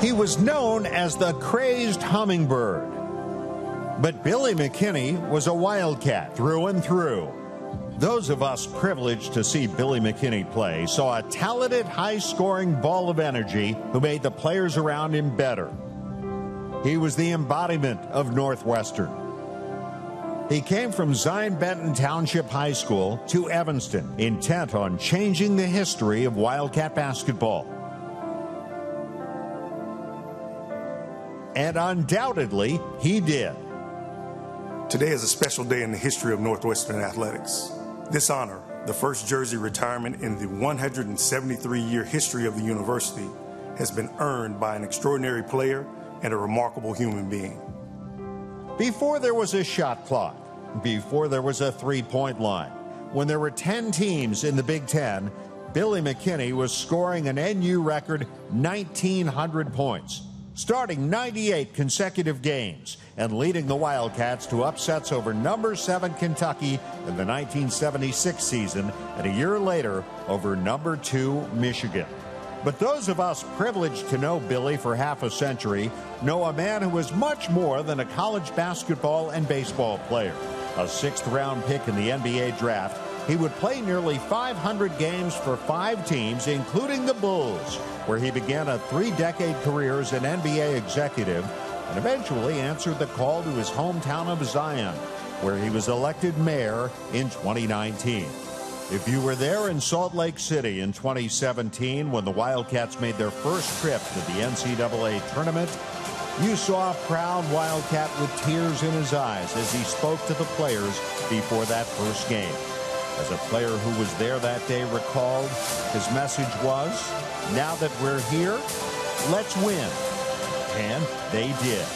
He was known as the crazed hummingbird. But Billy McKinney was a wildcat through and through. Those of us privileged to see Billy McKinney play saw a talented, high scoring ball of energy who made the players around him better. He was the embodiment of Northwestern. He came from Zion Benton Township High School to Evanston, intent on changing the history of Wildcat basketball. And undoubtedly, he did. Today is a special day in the history of Northwestern athletics. This honor, the first jersey retirement in the 173 year history of the university, has been earned by an extraordinary player and a remarkable human being. Before there was a shot clock, before there was a three point line, when there were 10 teams in the Big Ten, Billy McKinney was scoring an NU record 1,900 points, starting 98 consecutive games and leading the Wildcats to upsets over number seven Kentucky in the 1976 season, and a year later over number two Michigan. But those of us privileged to know Billy for half a century know a man who was much more than a college basketball and baseball player. A sixth round pick in the NBA draft, he would play nearly 500 games for five teams, including the Bulls, where he began a three decade career as an NBA executive and eventually answered the call to his hometown of Zion, where he was elected mayor in 2019. If you were there in Salt Lake City in 2017 when the Wildcats made their first trip to the NCAA tournament, you saw a proud Wildcat with tears in his eyes as he spoke to the players before that first game. As a player who was there that day recalled, his message was, now that we're here, let's win. And they did.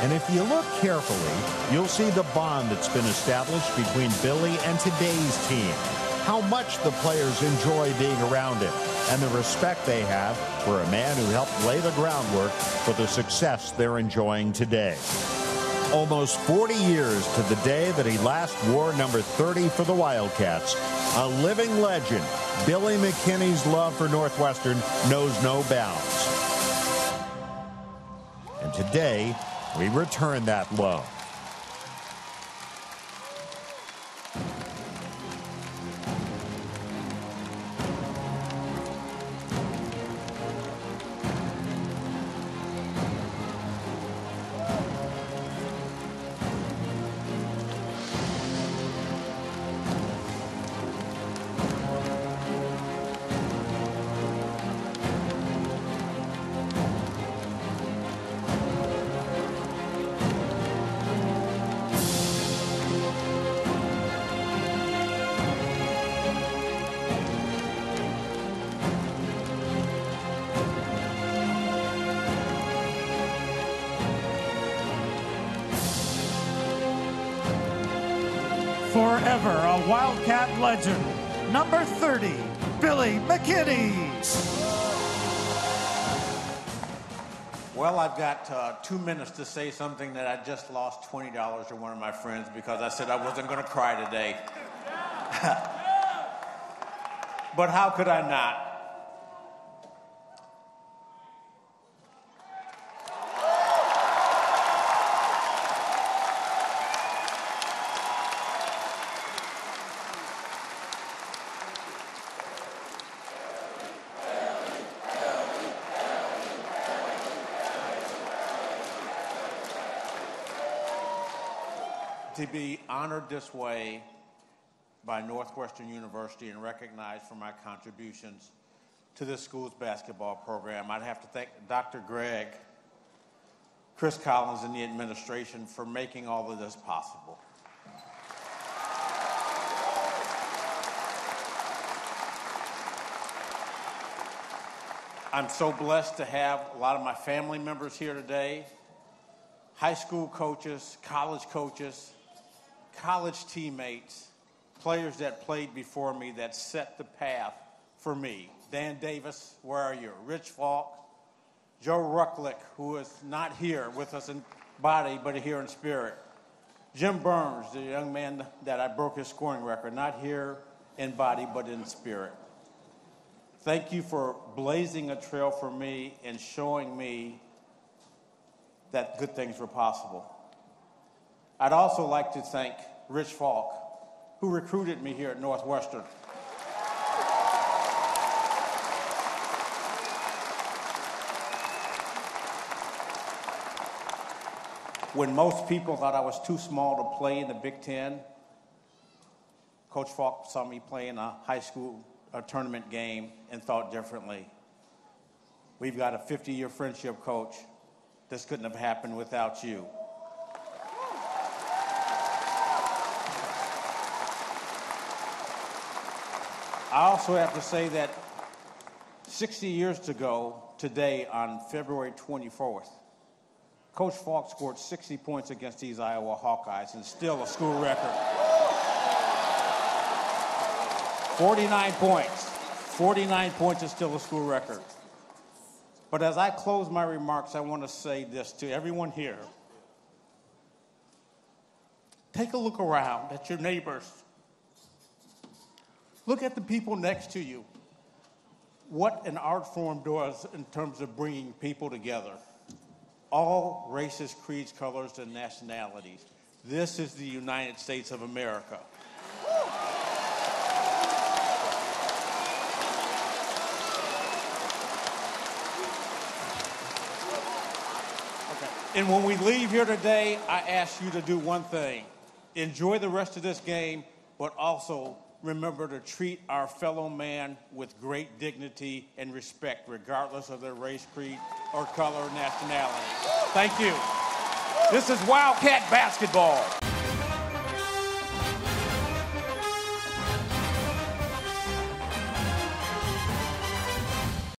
And if you look carefully, you'll see the bond that's been established between Billy and today's team how much the players enjoy being around him and the respect they have for a man who helped lay the groundwork for the success they're enjoying today. Almost 40 years to the day that he last wore number 30 for the Wildcats. A living legend, Billy McKinney's love for Northwestern knows no bounds. And today, we return that love. Forever a Wildcat legend, number 30, Billy McKinney. Well, I've got uh, two minutes to say something that I just lost $20 to one of my friends because I said I wasn't going to cry today. but how could I not? To be honored this way by Northwestern University and recognized for my contributions to this school's basketball program. I'd have to thank Dr. Gragg, Chris Collins, and the administration for making all of this possible. I'm so blessed to have a lot of my family members here today, high school coaches, college coaches, college teammates, players that played before me that set the path for me. Dan Davis, where are you? Rich Falk, Joe Ruklick, who is not here with us in body, but here in spirit. Jim Burns, the young man that I broke his scoring record, not here in body, but in spirit. Thank you for blazing a trail for me and showing me that good things were possible. I'd also like to thank Rich Falk, who recruited me here at Northwestern. When most people thought I was too small to play in the Big Ten, Coach Falk saw me play in a high school a tournament game and thought differently. We've got a 50 year friendship, Coach. This couldn't have happened without you. I also have to say that 60 years ago, today, on February 24th, Coach Falk scored 60 points against these Iowa Hawkeyes and still a school record. 49 points. 49 points is still a school record. But as I close my remarks, I want to say this to everyone here. Take a look around at your neighbors. Look at the people next to you. What an art form does in terms of bringing people together. All races, creeds, colors, and nationalities. This is the United States of America. And when we leave here today, I ask you to do one thing enjoy the rest of this game, but also remember to treat our fellow man with great dignity and respect, regardless of their race, creed, or color or nationality. Thank you. This is Wildcat Basketball.